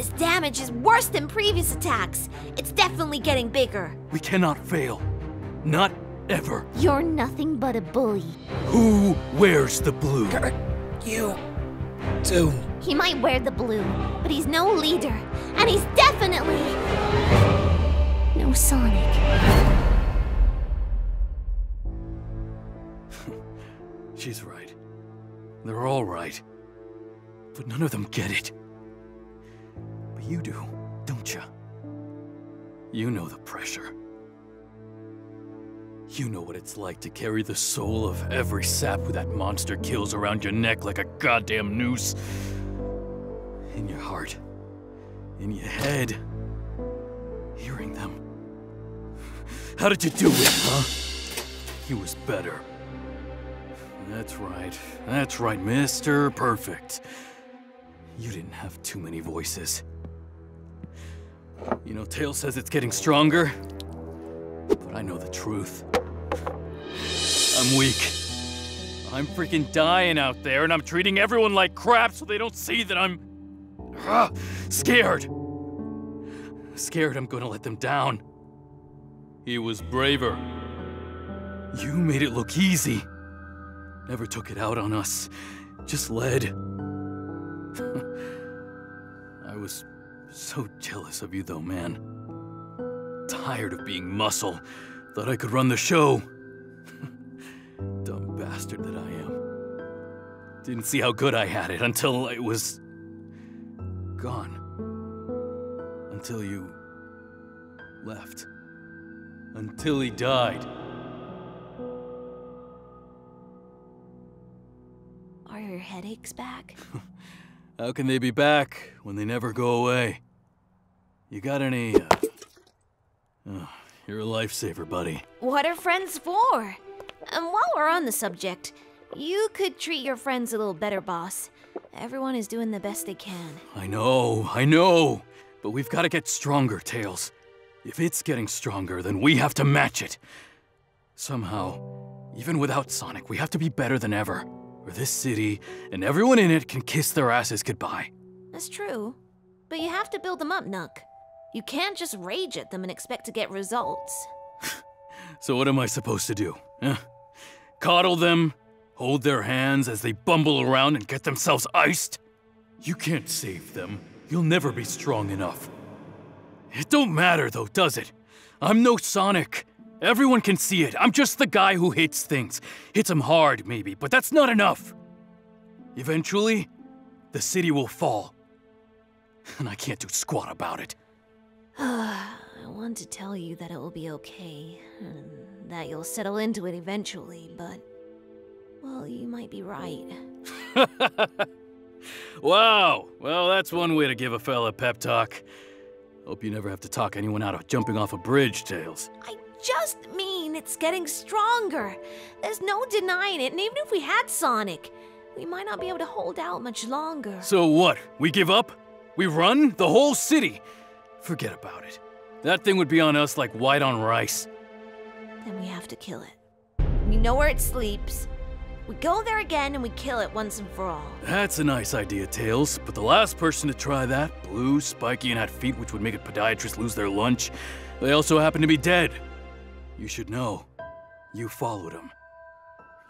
This damage is worse than previous attacks. It's definitely getting bigger. We cannot fail. Not ever. You're nothing but a bully. Who wears the blue? You do. He might wear the blue, but he's no leader. And he's definitely. no Sonic. She's right. They're all right. But none of them get it. You do, don't you? You know the pressure. You know what it's like to carry the soul of every sap who that monster kills around your neck like a goddamn noose. In your heart. In your head. Hearing them. How did you do it, huh? He was better. That's right. That's right, Mr. Perfect. You didn't have too many voices. You know, Tails says it's getting stronger, but I know the truth. I'm weak. I'm freaking dying out there, and I'm treating everyone like crap so they don't see that I'm. Ah, scared. Scared I'm gonna let them down. He was braver. You made it look easy. Never took it out on us. Just led. I was so jealous of you, though, man. Tired of being muscle. Thought I could run the show. Dumb bastard that I am. Didn't see how good I had it until it was. gone. Until you. left. Until he died. Are your headaches back? How can they be back when they never go away? You got any, uh... oh, you're a lifesaver, buddy. What are friends for? And while we're on the subject, you could treat your friends a little better, boss. Everyone is doing the best they can. I know, I know. But we've got to get stronger, Tails. If it's getting stronger, then we have to match it. Somehow, even without Sonic, we have to be better than ever. Or this city and everyone in it can kiss their asses goodbye. That's true. But you have to build them up, Knux. You can't just rage at them and expect to get results. So what am I supposed to do? Huh? Coddle them? Hold their hands as they bumble around and get themselves iced? You can't save them. You'll never be strong enough. It don't matter though, does it? I'm no Sonic. Everyone can see it. I'm just the guy who hits things. Hits them hard, maybe, but that's not enough. Eventually, the city will fall. And I can't do squat about it. I want to tell you that it will be okay, and that you'll settle into it eventually, but. Well, you might be right. Wow! Well, that's one way to give a fella pep talk. Hope you never have to talk anyone out of jumping off a bridge, Tails. I just mean it's getting stronger. There's no denying it, and even if we had Sonic, we might not be able to hold out much longer. So what? We give up? We run? The whole city? Forget about it. That thing would be on us like white on rice. Then we have to kill it. We know where it sleeps. We go there again and we kill it once and for all. That's a nice idea, Tails, but the last person to try that, blue, spiky, and had feet which would make a podiatrist lose their lunch, they also happen to be dead. You should know. You followed him.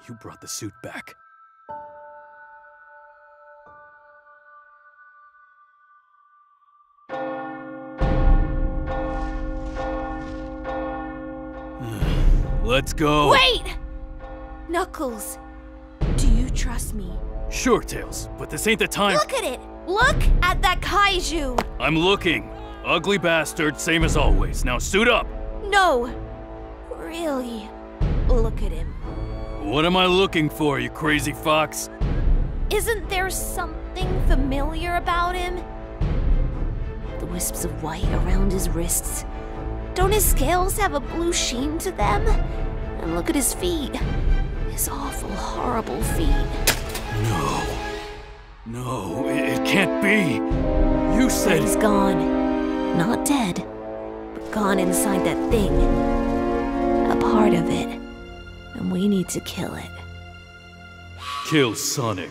You brought the suit back. Let's go. Wait! Knuckles, do you trust me? Sure, Tails, but this ain't the time. Look at it! Look at that kaiju! I'm looking. Ugly bastard, same as always. Now suit up. No! Really? Look at him. What am I looking for, you crazy fox? Isn't there something familiar about him? The wisps of white around his wrists. Don't his scales have a blue sheen to them? And look at his feet. His awful, horrible feet. No. No, it, it can't be. You said. he's gone. Not dead, but gone inside that thing. Part of it. And we need to kill it. Kill Sonic.